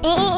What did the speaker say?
Stop!